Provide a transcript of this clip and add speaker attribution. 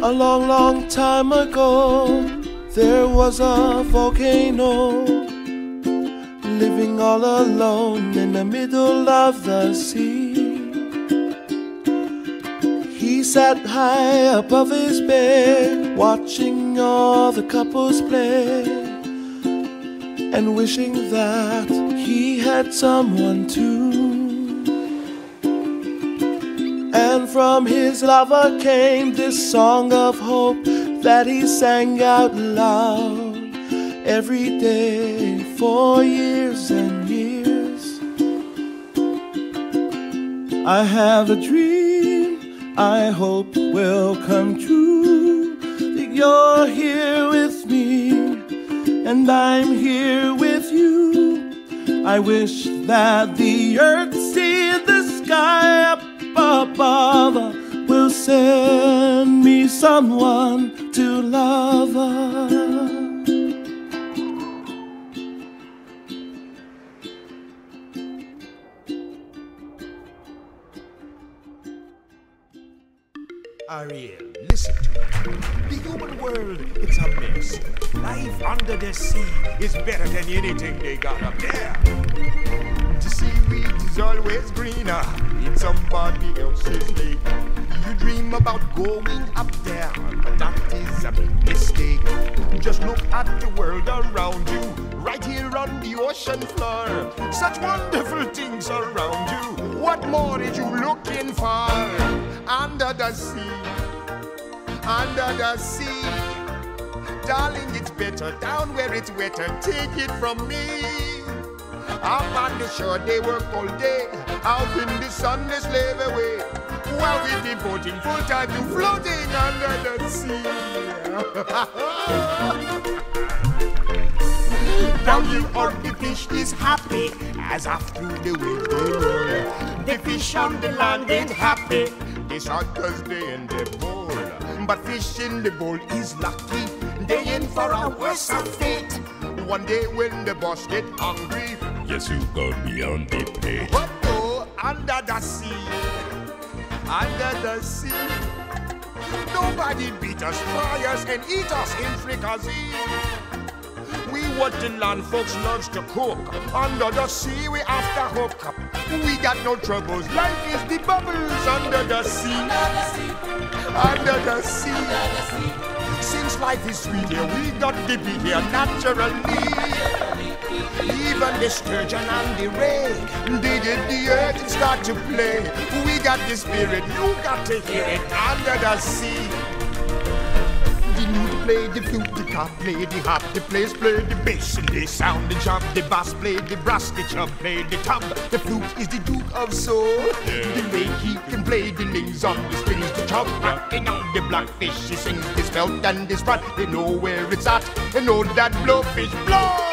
Speaker 1: A long, long time ago, there was a volcano living all alone in the middle of the sea. He sat high above his bed, watching all the couples play, and wishing that he had someone too. From his lover came this song of hope that he sang out loud every day for years and years. I have a dream I hope will come true that you're here with me and I'm here with you. I wish that the earth see the sky up above will send me someone to love.
Speaker 2: Ariel, listen to me. The human world, it's a mess. Life under the sea is better than anything they got up there. The seaweed is always greener somebody else's lake. You dream about going up there, but that is a big mistake. Just look at the world around you, right here on the ocean floor. Such wonderful things around you. What more are you looking for? Under the sea, under the sea. Darling, it's better down where it's wetter. Take it from me. Up on the shore, they work all day. Out in the sun, they slave away. While we're devoting full time to floating under the sea. Down here on the fish is happy as after the roll. The fish on the land ain't happy. They shot cause they in the bowl. But fish in the bowl is lucky. They in for a worse fate. One day when the boss get hungry,
Speaker 3: Yes, you got me on the plate.
Speaker 2: what go under the sea? Under the sea. Nobody beat us, fry us, and eat us in fricassee. We what the land folks loves to cook. Under the sea, we after hook. Up. We got no troubles. Life is the bubbles under the sea. Under the sea. Since life is sweet here, we got to be here naturally. Even the sturgeon and the ray, they did the earth and start to play. We got the spirit, you got to hear it under the sea. The play, the flute, the cop play, the harp, the players play, the bass and the sound, the jump, the bass play, the brass, the chub play, the tub. The flute is the duke of soul. The way he can play the names on the strings, the chub rocking on the blackfish. He sings this belt and this rod. They know where it's at. They know that blowfish blow.